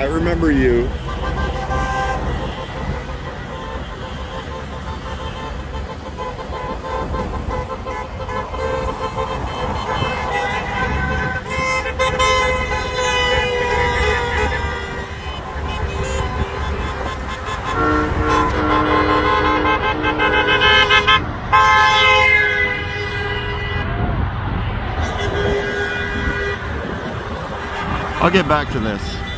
I remember you. I'll get back to this.